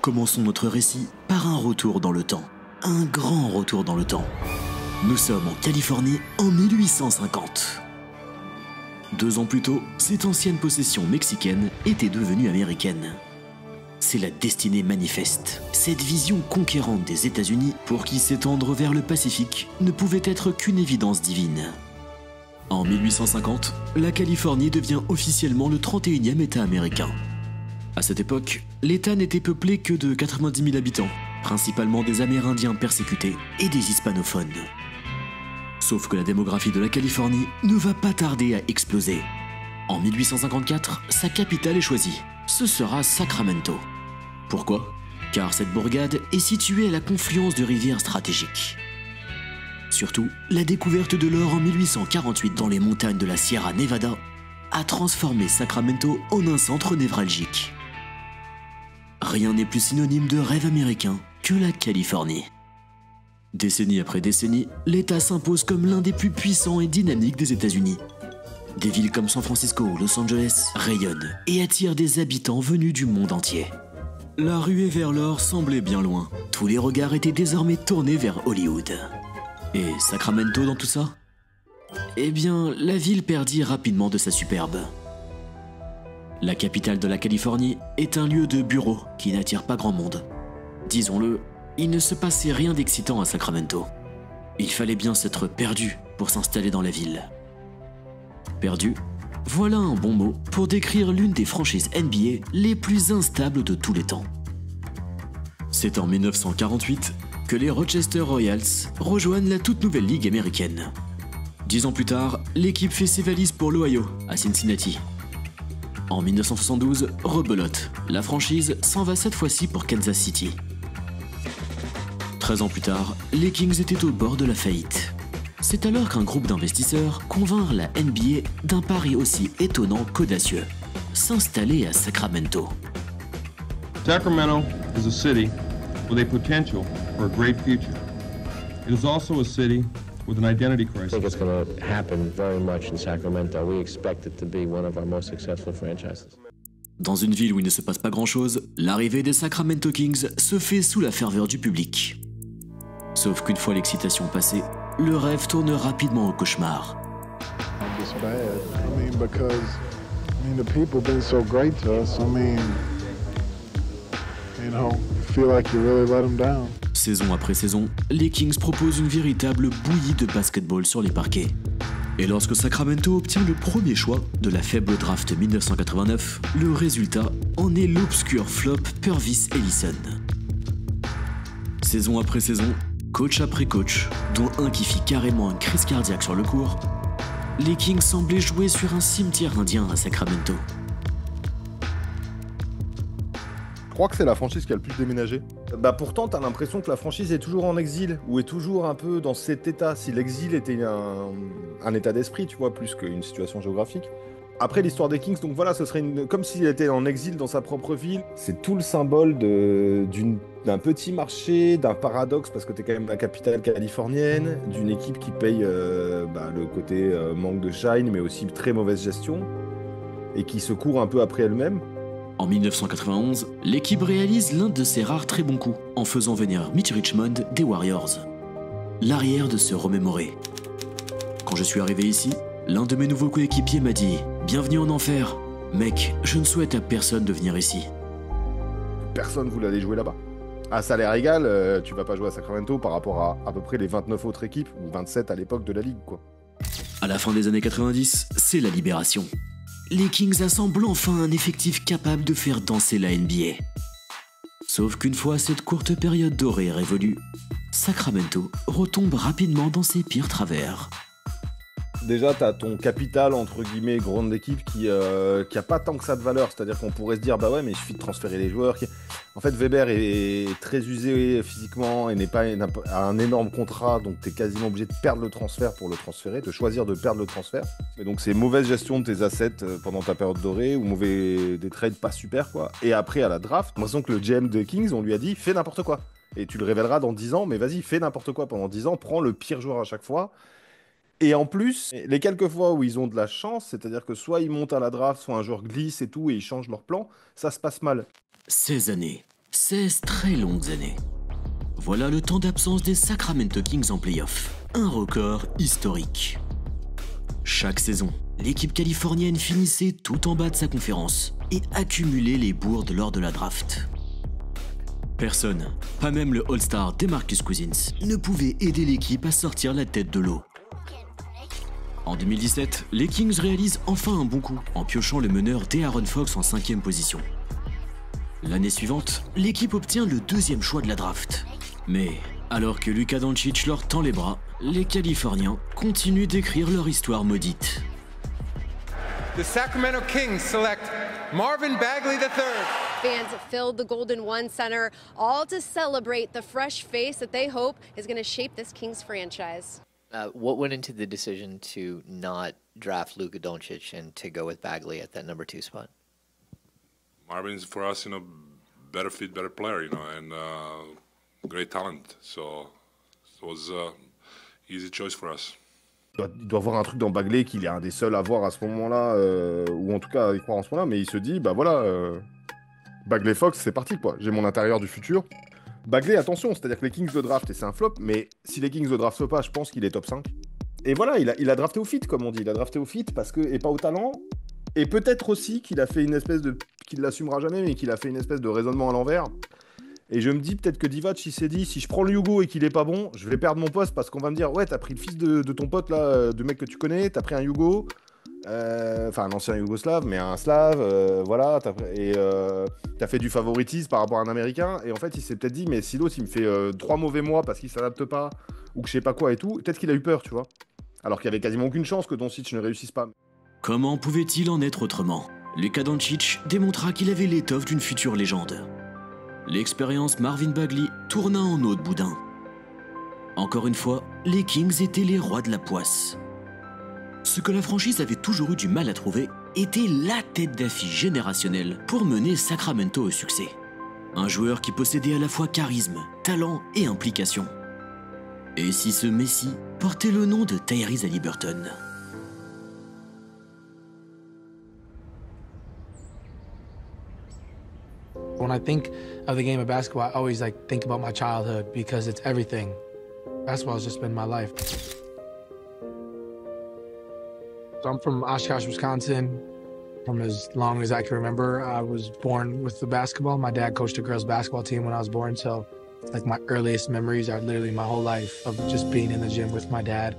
Commençons notre récit par un retour dans le temps. Un grand retour dans le temps. Nous sommes en Californie en 1850. Deux ans plus tôt, cette ancienne possession mexicaine était devenue américaine. C'est la destinée manifeste. Cette vision conquérante des États-Unis, pour qui s'étendre vers le Pacifique, ne pouvait être qu'une évidence divine. En 1850, la Californie devient officiellement le 31e État américain. À cette époque, l'État n'était peuplé que de 90 000 habitants, principalement des Amérindiens persécutés et des hispanophones. Sauf que la démographie de la Californie ne va pas tarder à exploser. En 1854, sa capitale est choisie. Ce sera Sacramento. Pourquoi? Car cette bourgade est située à la confluence de rivières stratégiques. Surtout, la découverte de l'or en 1848 dans les montagnes de la Sierra Nevada a transformé Sacramento en un centre névralgique. Rien n'est plus synonyme de rêve américain que la Californie. Décennie après décennie, l'État s'impose comme l'un des plus puissants et dynamiques des États-Unis. Des villes comme San Francisco ou Los Angeles rayonnent et attirent des habitants venus du monde entier. La ruée vers l'or semblait bien loin. Tous les regards étaient désormais tournés vers Hollywood. Et Sacramento dans tout ça? Eh bien, la ville perdit rapidement de sa superbe. La capitale de la Californie est un lieu de bureau qui n'attire pas grand monde. Disons-le, il ne se passait rien d'excitant à Sacramento. Il fallait bien s'être perdu pour s'installer dans la ville. Perdu Voilà un bon mot pour décrire l'une des franchises NBA les plus instables de tous les temps. C'est en 1948 que les Rochester Royals rejoignent la toute nouvelle ligue américaine. Dix ans plus tard, l'équipe fait ses valises pour l'Ohio, à Cincinnati. En 1972, rebelote. La franchise s'en va cette fois-ci pour Kansas City. 13 ans plus tard, les Kings étaient au bord de la faillite. C'est alors qu'un groupe d'investisseurs convinrent la NBA d'un pari aussi étonnant qu'audacieux. S'installer à Sacramento. Sacramento is a city with a potential for a great future. It is also a city with an identity I think crisis. it's going to happen very much in Sacramento. We expect it to be one of our most successful franchises. Dans une ville où il ne se passe pas grand-chose, l'arrivée des Sacramento Kings se fait sous la ferveur du public. Sauf qu'une fois l'excitation passée, le rêve tourne rapidement au cauchemar. Saison après saison, les Kings proposent une véritable bouillie de basketball sur les parquets. Et lorsque Sacramento obtient le premier choix de la faible draft 1989, le résultat en est l'obscur flop Purvis Ellison. Saison après saison, coach après coach, dont un qui fit carrément une crise cardiaque sur le court, les Kings semblaient jouer sur un cimetière indien à Sacramento. Crois que c'est la franchise qui a le plus déménagé. Bah pourtant, t'as l'impression que la franchise est toujours en exil, ou est toujours un peu dans cet état. Si l'exil était un, état d'esprit, tu vois, plus qu'une situation géographique. Après l'histoire des Kings, donc voilà, ce serait comme s'il était en exil dans sa propre ville. C'est tout le symbole d'un petit marché, d'un paradoxe, parce que t'es quand même la capitale californienne, d'une équipe qui paye euh, bah, le côté euh, manque de shine, mais aussi très mauvaise gestion, et qui se court un peu après elle-même. En 1991, l'équipe réalise l'un de ses rares très bons coups en faisant venir Mitch Richmond des Warriors. L'arrière de se remémorer. Quand je suis arrivé ici, l'un de mes nouveaux coéquipiers m'a dit Bienvenue en enfer. Mec, je ne souhaite à personne de venir ici. personne voulait aller jouer là-bas. À salaire égal, euh, tu vas pas jouer à Sacramento par rapport à à peu près les 29 autres équipes, ou 27 à l'époque de la ligue, quoi. À la fin des années 90, c'est la libération. Les Kings assemblent enfin un effectif capable de faire danser la NBA. Sauf qu'une fois cette courte période dorée révolue, Sacramento retombe rapidement dans ses pires travers. Déjà, tu as ton capital, entre guillemets, grande équipe qui, euh, qui a pas tant que ça de valeur. C'est-à-dire qu'on pourrait se dire, bah ouais, mais il suffit de transférer les joueurs. qui- En fait, Weber est très usé physiquement et n'est pas a un énorme contrat, donc tu es quasiment obligé de perdre le transfert pour le transférer, de choisir de perdre le transfert. Et donc, c'est mauvaise gestion de tes assets euh, pendant ta période dorée ou mauvais des trades pas super, quoi. Et après, à la draft, l'impression que le GM des Kings, on lui a dit, fais n'importe quoi. Et tu le révéleras dans 10 ans, mais vas-y, fais n'importe quoi pendant 10 ans, prends le pire joueur à chaque fois. Et en plus, les quelques fois où ils ont de la chance, c'est-à-dire que soit ils montent à la draft, soit un joueur glisse et tout, et ils changent leur plan, ça se passe mal. 16 années, 16 très longues années. Voilà le temps d'absence des Sacramento Kings en playoff. Un record historique. Chaque saison, l'équipe californienne finissait tout en bas de sa conférence et accumulait les bourdes lors de la draft. Personne, pas même le All-Star Demarcus Cousins, ne pouvait aider l'équipe à sortir la tête de l'eau. En 2017, les Kings réalisent enfin un bon coup en piochant le meneur De'Aaron Fox en cinquième position. L'année suivante, l'équipe obtient le deuxième choix de la draft. Mais alors que Luka Doncic leur tend les bras, les Californiens continuent d'écrire leur histoire maudite. The Sacramento Kings select Marvin Bagley III. Fans filled the Golden One Center, all to celebrate the fresh face that they hope is going to shape this Kings franchise. Uh, what went into the decision to not draft Luka Doncic and to go with Bagley at that number two spot? Marvin's for us, you know, better fit, better player, you know, and uh, great talent. So it was uh, easy choice for us. Il doit, il doit voir un truc dans Bagley qu'il est un des seuls à voir à ce moment-là, euh, ou en tout cas à y croire en ce moment-là, mais il se dit, bah voilà, euh, Bagley Fox, c'est parti quoi, j'ai mon intérieur du futur. Bagley, attention, c'est-à-dire que les Kings de draft, et c'est un flop, mais si les Kings de draft pas, je pense qu'il est top 5. Et voilà, il a, il a drafté au fit, comme on dit, il a drafté au fit, parce que, et pas au talent, et peut-être aussi qu'il a fait une espèce de, qu'il l'assumera jamais, mais qu'il a fait une espèce de raisonnement à l'envers. Et je me dis peut-être que Divac, il s'est dit, si je prends le Hugo et qu'il est pas bon, je vais perdre mon poste parce qu'on va me dire, ouais, t'as pris le fils de, ton pote là, euh, de mec que tu connais, t'as pris un Hugo, euh, enfin un ancien Yougoslave, mais un Slave, euh, voilà, et t'as fait du favoritisme par rapport à un Américain. Et en fait, il s'est peut-être dit, mais si l'autre il me fait trois mauvais mois parce qu'il s'adapte pas ou que je sais pas quoi et tout, peut-être qu'il a eu peur, tu vois. Alors qu'il y avait quasiment aucune chance que Doncic ne réussisse pas. Comment pouvait-il en être autrement? Luka Doncic démontra qu'il avait l'étoffe d'une future légende. L'expérience Marvin Bagley tourna en eau de boudin. Encore une fois, les Kings étaient les rois de la poisse. Ce que la franchise avait toujours eu du mal à trouver était la tête d'affiche générationnelle pour mener Sacramento au succès. Un joueur qui possédait à la fois charisme, talent et implication. Et si ce Messi portait le nom de Tyrese Haliburton When I think of the game of basketball, I always like think about my childhood because it's everything. Basketball has just been my life. So I'm from Oshkosh, Wisconsin. From as long as I can remember, I was born with the basketball. My dad coached a girls' basketball team when I was born, so like my earliest memories are literally my whole life of just being in the gym with my dad.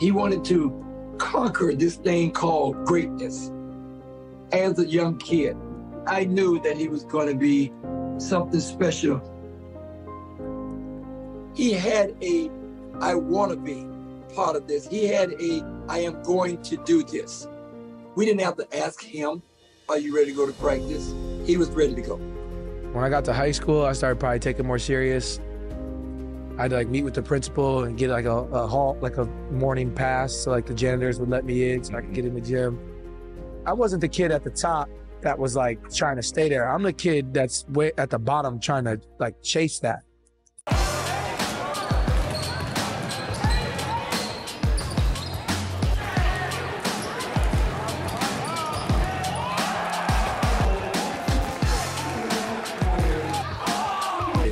He wanted to conquer this thing called greatness. As a young kid, I knew that he was going to be something special. He had a I want to be part of this. He had a I am going to do this. We didn't have to ask him, Are you ready to go to practice? He was ready to go. When I got to high school, I started probably taking more serious. I'd like meet with the principal and get like a, a hall, like a morning pass, so like the janitors would let me in so I could get in the gym. I wasn't the kid at the top that was like trying to stay there. I'm the kid that's way at the bottom trying to like chase that.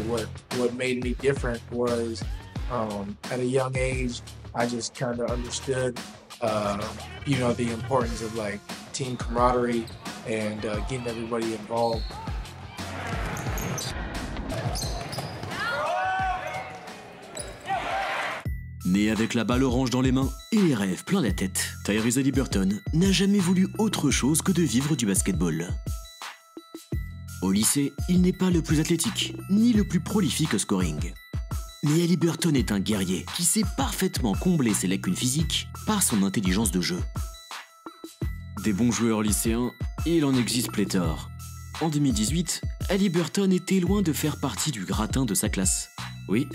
What what made me different was um, at a young age, I just kind of understood, uh, you know, the importance of like team camaraderie and uh, getting everybody involved. Né avec la balle orange dans les mains et les rêves plein la tête, Tyrese Haliburton n'a jamais voulu autre chose que de vivre du basketball. Au lycée, il n'est pas le plus athlétique, ni le plus prolifique au scoring. Mais Haliburton est un guerrier qui sait parfaitement combler ses lacunes physiques par son intelligence de jeu. Des bons joueurs lycéens, il en existe pléthore. En 2018, Haliburton était loin de faire partie du gratin de sa classe. Oui,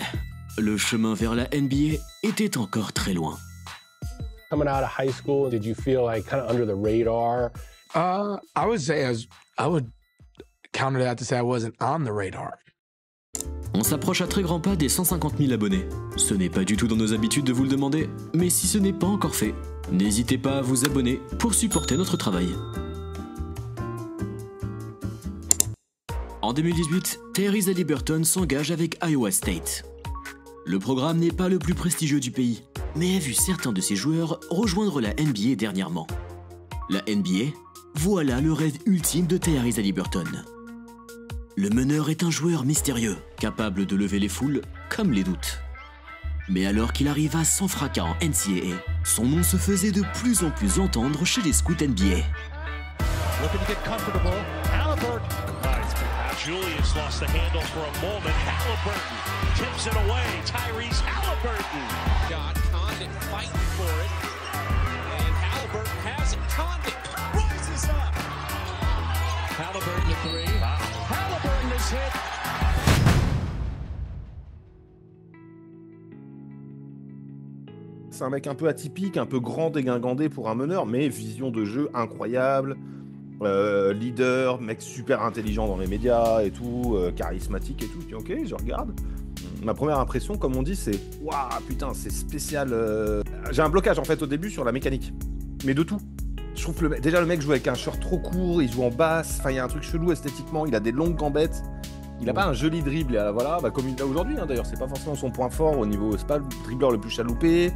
le chemin vers la NBA était encore très loin. Coming out of high school, did you feel like kind of under the radar? Uh, I would say I, was, I would counter that to say I wasn't on the radar. On s'approche à très grands pas des 150 000 abonnés. Ce n'est pas du tout dans nos habitudes de vous le demander, mais si ce n'est pas encore fait, n'hésitez pas à vous abonner pour supporter notre travail. En 2018, Tyrese Halliburton s'engage avec Iowa State. Le programme n'est pas le plus prestigieux du pays, mais a vu certains de ses joueurs rejoindre la NBA dernièrement. La NBA, voilà le rêve ultime de Tyrese Halliburton. Le meneur est un joueur mystérieux, capable de lever les foules comme les doutes. Mais alors qu'il arriva sans fracas en NCAA, son nom se faisait de plus en plus entendre chez les scouts NBA. Julius lost the handle for a moment. Halliburton tips it away. Tyrese Halliburton. Got Condon fighting for it. And Halliburton has it. Condon rises up. Halliburton to three. Halliburton is hit. C'est un mec un peu atypique, un peu grand, dégingandé pour un meneur, mais vision de jeu incroyable. Euh, leader, mec super intelligent dans les médias et tout, euh, charismatique et tout. Je dis ok, je regarde. Ma première impression, comme on dit, c'est waouh, putain, c'est spécial. euh. J'ai un blocage en fait au début sur la mécanique, mais de tout. Je trouve que le mec- déjà le mec joue avec un short trop court, il joue en basse, enfin il y a un truc chelou esthétiquement, il a des longues gambettes. Il a pas un joli dribble, et, voilà, bah, comme il l'a aujourd'hui hein, d'ailleurs, c'est pas forcément son point fort au niveau, c'est pas le dribbleur le plus chaloupé.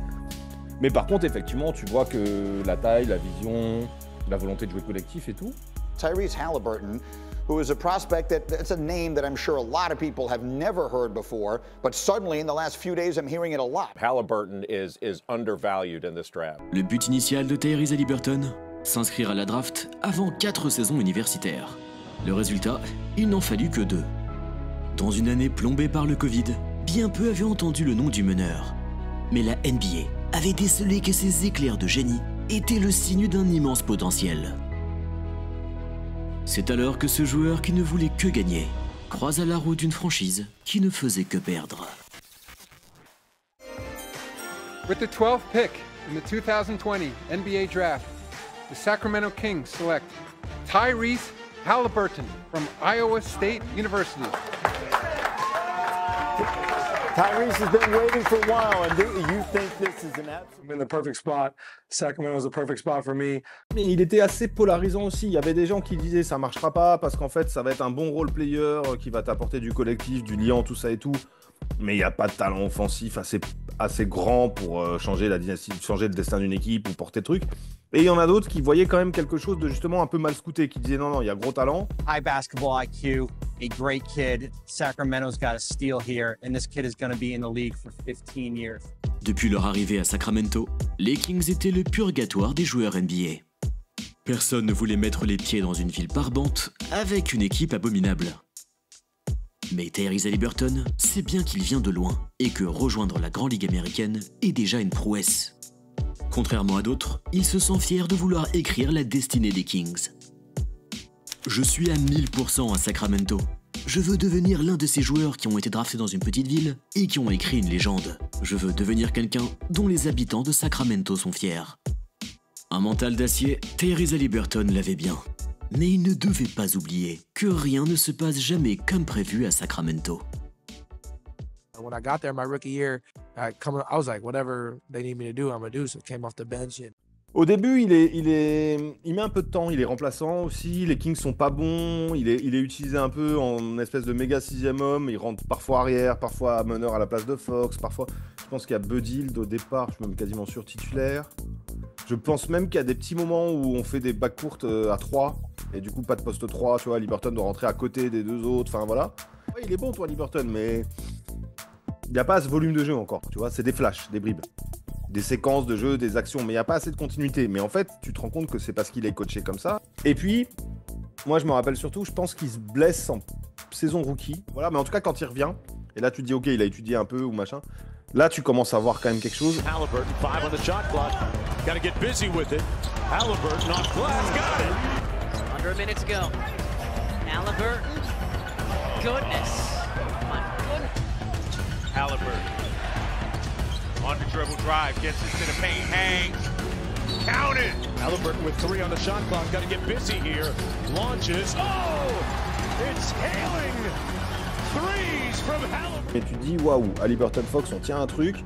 Mais par contre, effectivement, tu vois que la taille, la vision, la volonté de jouer collectif et tout. Tyrese Halliburton, who is a prospect that that's a name that I'm sure a lot of people have never heard before, but suddenly in the last few days I'm hearing it a lot. Halliburton is is undervalued in this draft. Le but initial de Tyrese Halliburton S'inscrire à la draft avant 4 saisons universitaires. Le résultat, il n'en fallut que deux. Dans une année plombée par le Covid, bien peu avaient entendu le nom du meneur. Mais la NBA avait décelé que ces éclairs de génie étaient le signe d'un immense potentiel. C'est alors que ce joueur qui ne voulait que gagner croisa la route d'une franchise qui ne faisait que perdre. With the 12th pick in the 2020 NBA Draft, the Sacramento Kings select Tyrese Halliburton from Iowa State University. Tyrese has been waiting for a while, and do you think this is an absolute? I'm in the perfect spot. Sacramento's the perfect spot for me. Mais il était assez polarisant aussi. Il y avait des gens qui disaient ça marchera pas parce qu'en fait ça va être un bon role player euh, qui va t'apporter du collectif, du liant, tout ça et tout. Mais il n'y a pas de talent offensif assez, assez grand pour euh, changer la dynastie, changer le destin d'une équipe ou porter truc. Et il y en a d'autres qui voyaient quand même quelque chose de justement un peu mal scouté, qui disaient non, non, il y a gros talent. high basketball IQ, a great kid. Sacramento's got a steal here, and this kid is going to be in the league for 15 years. Depuis leur arrivée à Sacramento, les Kings étaient le purgatoire des joueurs NBA. Personne ne voulait mettre les pieds dans une ville barbante avec une équipe abominable. Mais Tyrese Halliburton sait bien qu'il vient de loin et que rejoindre la Grande Ligue américaine est déjà une prouesse. Contrairement à d'autres, il se sent fier de vouloir écrire la destinée des Kings. Je suis à 1000% à Sacramento. Je veux devenir l'un de ces joueurs qui ont été draftés dans une petite ville et qui ont écrit une légende. Je veux devenir quelqu'un dont les habitants de Sacramento sont fiers. Un mental d'acier, Tyrese Halliburton l'avait bien. Mais il ne devait pas oublier que rien ne se passe jamais comme prévu à Sacramento. When I got there my rookie year, I, I was like, whatever they need me to do, I'm to do. So I came off the bench Au début, il, est, il, est, il met un peu de temps, il est remplaçant aussi, les Kings sont pas bons, il est, il est utilisé un peu en espèce de méga sixième homme, il rentre parfois arrière, parfois meneur à la place de Fox, parfois, je pense qu'il y a Buddild au départ, je suis même quasiment sûr titulaire. Je pense même qu'il y a des petits moments où on fait des bacs courtes euh, à 3, et du coup pas de poste 3, tu vois, Liberton doit rentrer à côté des deux autres, enfin voilà. Il est bon toi Liberton, mais il n'y a pas ce volume de jeu encore, tu vois, c'est des flashs, des bribes des séquences de jeu, des actions, mais il n'y a pas assez de continuité. Mais en fait, tu te rends compte que c'est parce qu'il est coaché comme ça. Et puis, moi, je me rappelle surtout, je pense qu'il se blesse en saison rookie. Voilà, mais en tout cas, quand il revient, et là, tu te dis, ok, il a étudié un peu ou machin. Là, tu commences à voir quand même quelque chose. Halliburton, five on the shot clock. Got to get busy with it. Halliburton off glass, got it. Under a minute to go. Halliburton. Goodness. My. Halliburton. On the dribble drive, gets it to the paint, hangs. Count it! Halliburton with three on the shot clock. Got to get busy here. Launches. Oh! It's hailing! Threes from Halliburton. Et tu dis, waouh, Halliburton Fox, on tient un truc.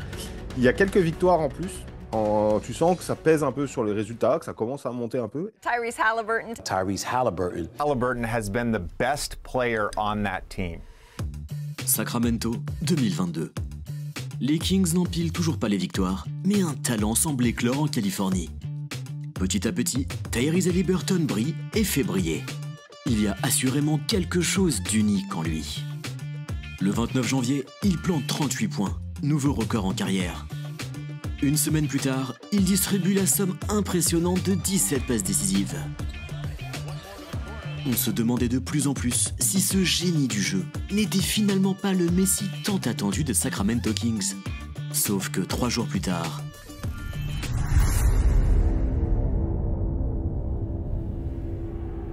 Il y a quelques victoires en plus En- tu sens que ça pèse un peu sur les résultats, que ça commence à monter un peu. Tyrese Halliburton. Tyrese Halliburton. Halliburton has been the best player on that team. Sacramento 2022. Les Kings n'empilent toujours pas les victoires, mais un talent semble éclore en Californie. Petit à petit, Tyrese Halliburton brille et fait briller. Il y a assurément quelque chose d'unique en lui. Le 29 janvier, il plante 38 points, nouveau record en carrière. Une semaine plus tard, il distribue la somme impressionnante de 17 passes décisives. On se demandait de plus en plus si ce génie du jeu n'était finalement pas le Messi tant attendu de Sacramento Kings. Sauf que trois jours plus tard,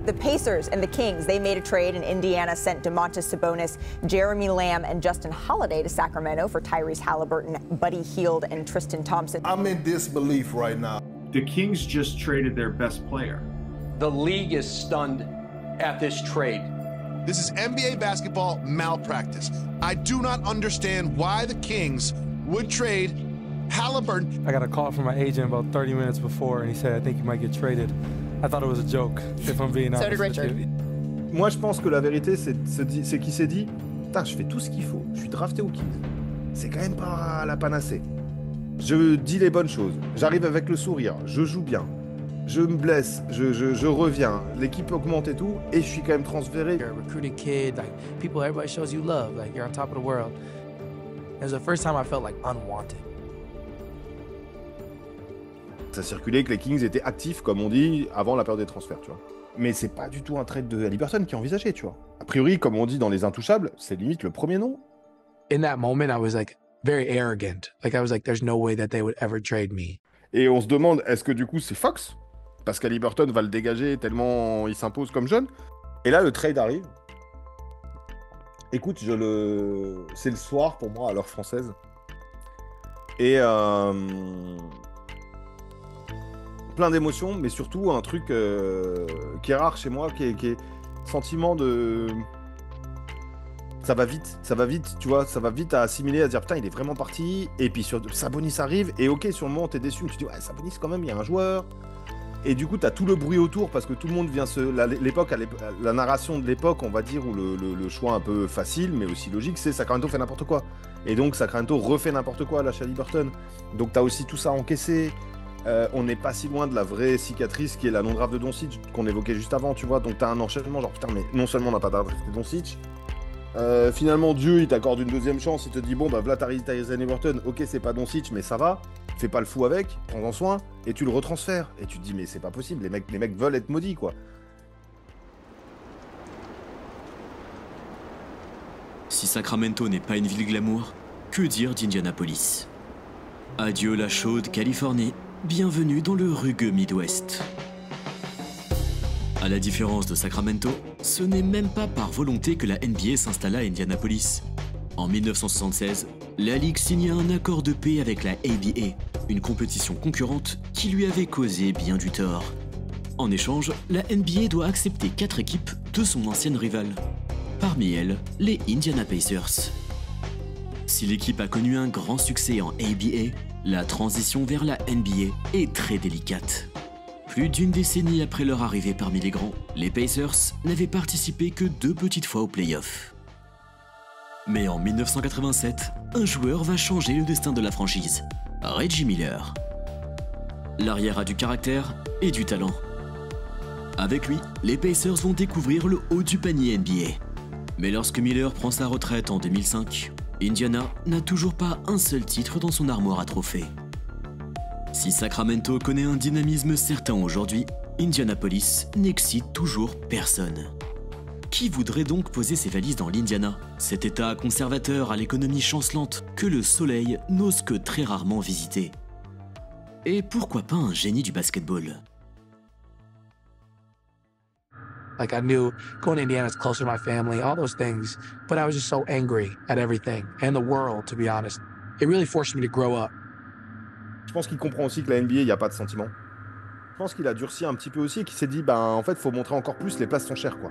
The Pacers and the Kings, they made a trade, and Indiana sent DeMontis Sabonis, Jeremy Lamb, and Justin Holiday to Sacramento for Tyrese Halliburton, Buddy Heald, and Tristan Thompson. I'm in disbelief right now. The Kings just traded their best player. The league is stunned at this trade. This is NBA basketball malpractice. I do not understand why the Kings would trade Halliburton. I got a call from my agent about 30 minutes before, and he said, I think you might get traded. I thought it was a joke, if I'm being honest. So did with Richard. you. Moi, je pense que la vérité, c'est qu'il s'est dit Putain, je fais tout ce qu'il faut, je suis drafté au Kings. C'est quand même pas la panacée. Je dis les bonnes choses, j'arrive avec le sourire, je joue bien, je me blesse, je, je, je reviens, l'équipe augmente et tout, et je suis quand même transféré. You're a recruited kid, like people, everybody shows you love, like you're on top of the world. It was the first time I felt like unwanted. Ça circulait que les Kings étaient actifs, comme on dit, avant la période des transferts, tu vois. Mais c'est pas du tout un trade de Halliburton qui est envisagé, tu vois. A priori, comme on dit dans les intouchables, c'est limite le premier nom. In that moment, I was like very arrogant. Like I was like, there's no way that they would ever trade me. Et on se demande, est-ce que du coup c'est Fox Parce qu'Halliburton va le dégager tellement il s'impose comme jeune. Et là, le trade arrive. Écoute, je le... c'est le soir pour moi à l'heure française. Et euh, plein d'émotions, mais surtout un truc euh, qui est rare chez moi, qui est, sentiment de ça va vite, ça va vite, tu vois, ça va vite à assimiler, à dire putain, il est vraiment parti. Et puis sur Sabonis arrive, et ok, sur le moment, t'es déçu, tu dis ouais, Sabonis, quand même, il y a un joueur. Et du coup, t'as tout le bruit autour parce que tout le monde vient se. L'époque, la narration de l'époque, on va dire, où le, choix un peu facile, mais aussi logique, c'est Sacramento fait n'importe quoi. Et donc, Sacramento refait n'importe quoi à la Burton. Donc, t'as aussi tout ça encaissé. Euh, on n'est pas si loin de la vraie cicatrice qui est la non-draft de Doncic qu'on évoquait juste avant, tu vois. Donc, t'as un enchaînement, genre putain, mais non seulement on n'a pas drafté Doncic, euh, finalement, Dieu, il t'accorde une deuxième chance. Il te dit Bon, bah, t'arrives Tyrese Halliburton. Ok, c'est pas Doncic, mais ça va. Fais pas le fou avec, prends-en soin. Et tu le retransfères. Et tu te dis Mais c'est pas possible. Les mecs, les mecs veulent être maudits, quoi. si Sacramento n'est pas une ville glamour, que dire d'Indianapolis? Adieu la chaude Californie, bienvenue dans le rugueux Midwest. À la différence de Sacramento, ce n'est même pas par volonté que la NBA s'installa à Indianapolis. En 1976, la Ligue signa un accord de paix avec la ABA, une compétition concurrente qui lui avait causé bien du tort. En échange, la NBA doit accepter quatre équipes de son ancienne rivale. Parmi elles, les Indiana Pacers. Si l'équipe a connu un grand succès en ABA, la transition vers la NBA est très délicate. Plus d'une décennie après leur arrivée parmi les grands, les Pacers n'avaient participé que deux petites fois aux playoffs. Mais en 1987, un joueur va changer le destin de la franchise, Reggie Miller. L'arrière a du caractère et du talent. Avec lui, les Pacers vont découvrir le haut du panier NBA. Mais lorsque Miller prend sa retraite en 2005, Indiana n'a toujours pas un seul titre dans son armoire à trophées. Si Sacramento connaît un dynamisme certain aujourd'hui, Indianapolis n'excite toujours personne. Qui voudrait donc poser ses valises dans l'Indiana, cet état conservateur à l'économie chancelante que le soleil n'ose que très rarement visiter Et pourquoi pas un génie du basketball? Like I knew going to Indiana is closer to my family, all those things. But I was just so angry at everything and the world, to be honest. It really forced me to. Je pense qu'il comprend aussi que la NBA, il n'y a pas de sentiment. Je pense qu'il a durci un petit peu aussi et qu'il s'est dit Ben, en fait, faut montrer encore plus, les places sont chères, quoi.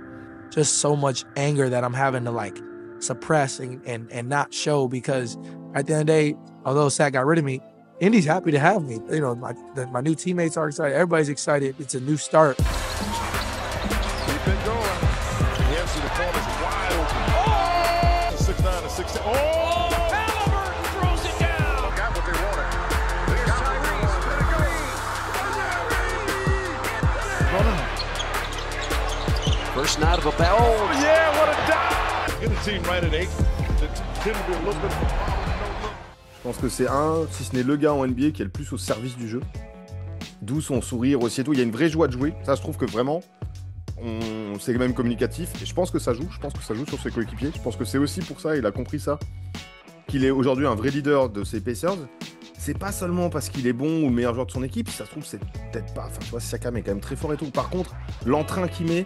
Just so much anger that I'm having to like suppress and, and, and not show because at the end of the day, although Sack got rid of me, Indy's happy to have me. You know, my, the, my new teammates are excited. Everybody's excited. It's a new start. Keep it going. The MC, the corner's wide open. Oh! Six nine to six. Oh! Of a. Oh, yeah, what a dive! Get the team right at eight. It tend to be a little bit Je pense que c'est un, si ce n'est le gars en NBA qui est le plus au service du jeu. D'où son sourire aussi et tout. Il y a une vraie joie de jouer. Ça, je trouve que vraiment, on... c'est même communicatif. Et je pense que ça joue. Je pense que ça joue sur ses coéquipiers. Je pense que c'est aussi pour ça, il a compris ça, qu'il est aujourd'hui un vrai leader de ses Pacers. C'est pas seulement parce qu'il est bon ou le meilleur joueur de son équipe. Si ça se trouve, c'est peut-être pas. Enfin, tu vois, Siakam est quand même très fort et tout. Par contre, l'entrain qu'il met,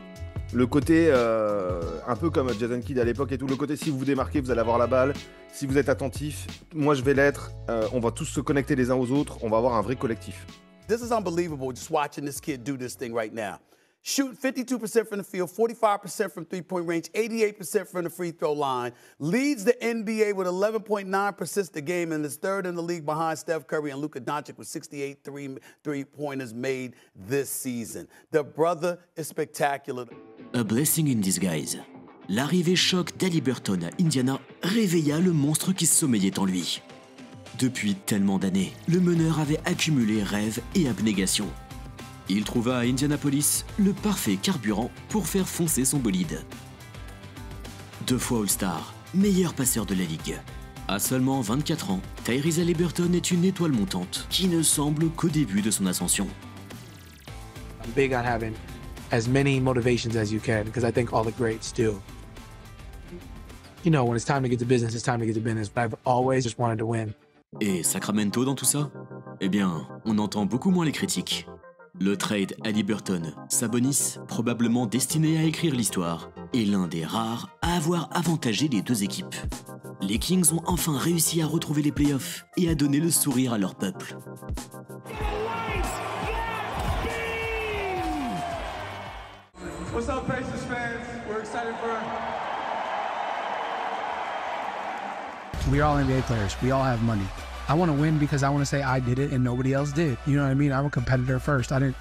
le côté euh, un peu comme Jason Kidd à l'époque et tout, le côté si vous vous démarquez, vous allez avoir la balle, si vous êtes attentif, moi je vais l'être, euh, on va tous se connecter les uns aux autres, on va avoir un vrai collectif. This is unbelievable just watching this kid do this thing right now. Shoot 52% from the field, 45% from three point range, 88% from the free throw line. Leads the NBA with 11.9 assists a game and is third in the league behind Steph Curry and Luka Doncic with 68 three, three pointers made this season. The brother is spectacular. A blessing in disguise. L'arrivée choc d'Ali Burton à Indiana réveilla le monstre qui sommeillait en lui. Depuis tellement d'années, le meneur avait accumulé rêves et abnégation. Il trouva à Indianapolis le parfait carburant pour faire foncer son bolide. Deux fois All-Star, meilleur passeur de la ligue. À seulement 24 ans, Tyrese Halliburton est une étoile montante qui ne semble qu'au début de son ascension. Big on having as many motivations as you can because I think all the greats do. You know, when it's time to get to business, it's time to get to business. But I've always just wanted to win. Et Sacramento dans tout ça? Eh bien, on entend beaucoup moins les critiques. Le trade Halliburton Sabonis, probablement destiné à écrire l'histoire, est l'un des rares à avoir avantagé les deux équipes. Les Kings ont enfin réussi à retrouver les playoffs et à donner le sourire à leur peuple. What's up, Pacers fans? We're excited for. We are all NBA players. We all have money. I want to win because I want to say I did it and nobody else did. You know what I mean? I'm a competitor first. I didn't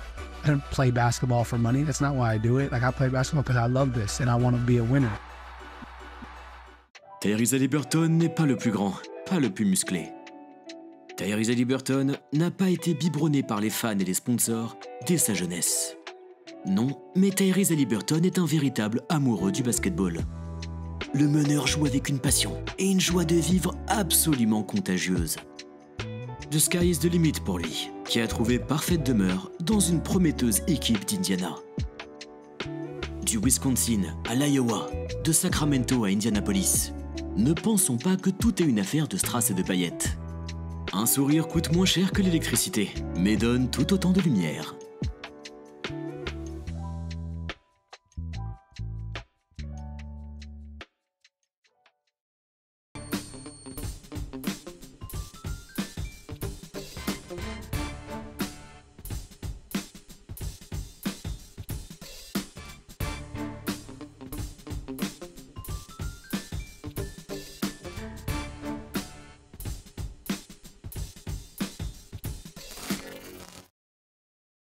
I didn't play basketball for money. That's not why I do it. Like I play basketball because I love this and I want to be a winner. Tyrese Halliburton n'est pas le plus grand, pas le plus musclé. Tyrese Halliburton n'a pas été biberonné par les fans et les sponsors dès sa jeunesse. Non, mais Tyrese Halliburton est un véritable amoureux du basketball. Le meneur joue avec une passion et une joie de vivre absolument contagieuse. The sky is the limit pour lui, qui a trouvé parfaite demeure dans une prometteuse équipe d'Indiana. Du Wisconsin à l'Iowa, de Sacramento à Indianapolis, ne pensons pas que tout est une affaire de strass et de paillettes. Un sourire coûte moins cher que l'électricité, mais donne tout autant de lumière.